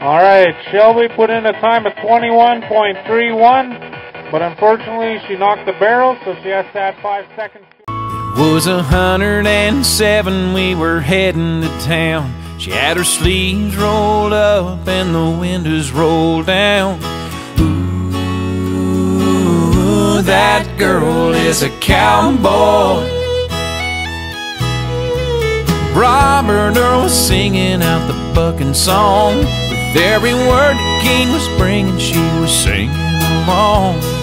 All right, Shelby put in a time of 21.31, but unfortunately she knocked the barrel, so she has to add five seconds. It Was a hundred and seven, we were heading to town. She had her sleeves rolled up and the windows rolled down. Ooh, that girl is a cowboy. Robert Earl was singing out the bucking song. With every word the king was bringing, she was singing along.